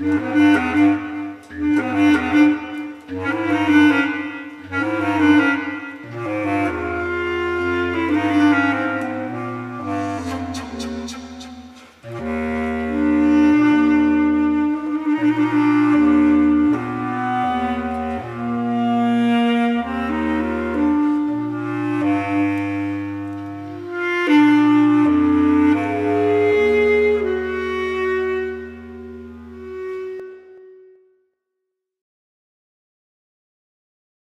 Música